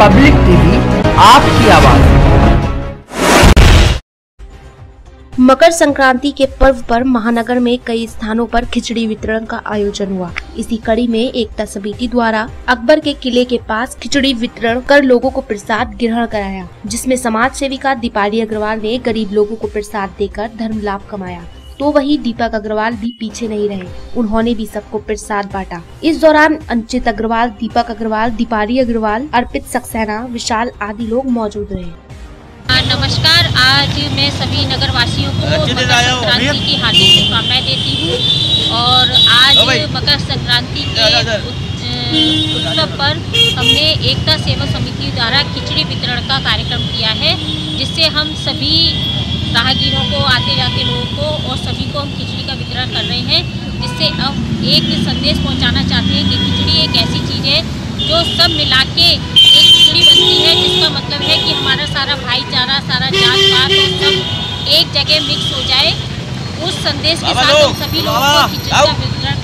Public TV आपकी आवाज़। मकर संक्रांति के पर्व पर महानगर में कई स्थानों पर खिचड़ी वितरण का आयोजन हुआ। इसी कड़ी में एकता समिति द्वारा अकबर के किले के पास खिचड़ी वितरण कर लोगों को प्रसाद ग्रहण कराया, जिसमें समाज सेविका दीपाली अग्रवाल ने गरीब लोगों को प्रसाद देकर धर्म लाभ कमाया। तो वही दीपक अग्रवाल भी पीछे नहीं रहे। उन्होंने भी सबको प्रसाद बांटा। इस दौरान अंचित अग्रवाल दीपक अग्रवाल दीपाली अग्रवाल अर्पित सक्सेना विशाल आदि लोग मौजूद रहे। हाँ, नमस्कार। आज मैं सभी नगर वासियों को मकर संक्रांति की हार्दिक शुभकामनाएँ देती हूँ। और आज मकर संक्रांति के उत्सव पर हमने एकता सेवा समिति द्वारा खिचड़ी वितरण का कार्यक्रम किया है जिससे हम सभी राहगीरों को आते जाते को हम खिचड़ी का वितरण कर रहे हैं जिससे हम एक संदेश पहुंचाना चाहते हैं कि खिचड़ी एक ऐसी चीज़ है जो सब मिला के एक खिचड़ी बनती है जिसका मतलब है कि हमारा सारा भाईचारा सारा जात पात और सब एक जगह मिक्स हो जाए। उस संदेश के साथ हम सभी लोगों को खिचड़ी का वितरण